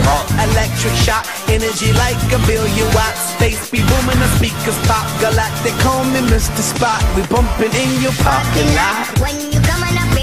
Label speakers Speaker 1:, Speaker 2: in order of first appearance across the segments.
Speaker 1: hot. Electric shock, energy like a billion watts. Space be booming, the speakers pop. Galactic, call me Mr. Spock. We bumping in your parking lot.
Speaker 2: When you coming up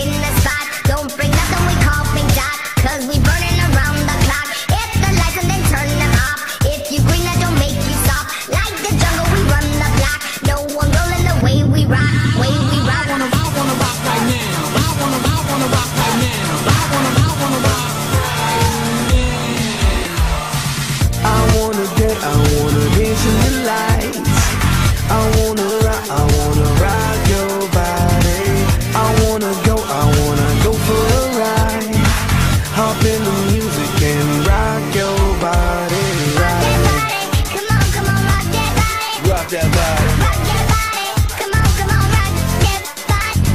Speaker 2: that
Speaker 1: body. Rock
Speaker 2: that body, come on, come on, rock that body.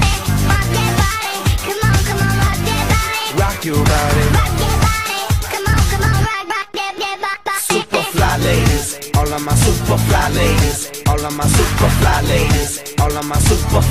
Speaker 1: Rock that body,
Speaker 2: come on, come on, rock that body. Rock
Speaker 1: your body.
Speaker 2: Rock that body, come on, come on, rock, rock that, that, rock, rock
Speaker 1: Super fly ladies, all of my super fly ladies, all of my super fly ladies, all of my super,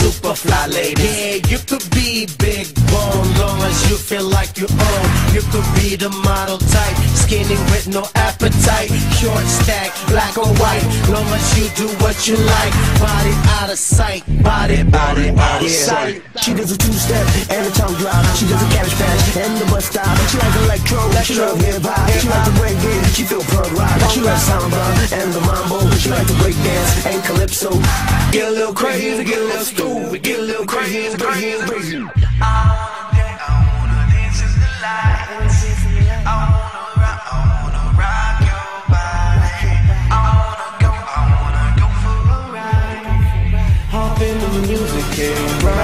Speaker 1: super fly ladies.
Speaker 3: Yeah, you could be big bone, long as you feel like you own. You could be the model type, skinny with no appetite, short stack, black or white. Long as you do what you like, body out of sight, body, body out of sight.
Speaker 1: She does a two-step and a tongue drop. She does a cabbage patch and the bus stop. She likes electro, she loves hip-hop. She likes to break it, she feel punk rock. She loves samba and the mambo. She likes to break dance and calypso. Get a little crazy, get a little stupid, get a little crazy, crazy, crazy. The music